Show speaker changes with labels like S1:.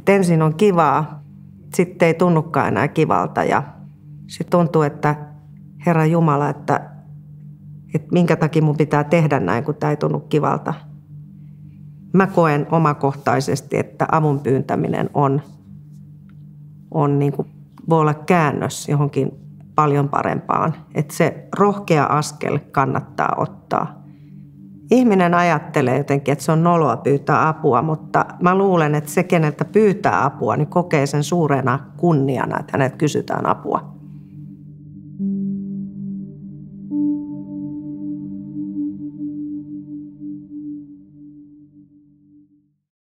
S1: että ensin on kivaa, sitten ei tunnukaan enää kivalta ja sitten tuntuu, että Herra Jumala, että, että minkä takia mun pitää tehdä näin, kun tämä ei tunnu kivalta. Mä koen omakohtaisesti, että avun pyyntäminen on, on niin kuin, voi olla käännös johonkin paljon parempaan. Että se rohkea askel kannattaa ottaa. Ihminen ajattelee jotenkin, että se on noloa pyytää apua, mutta mä luulen, että se, keneltä pyytää apua, niin kokee sen suurena kunniana, että hänet kysytään apua.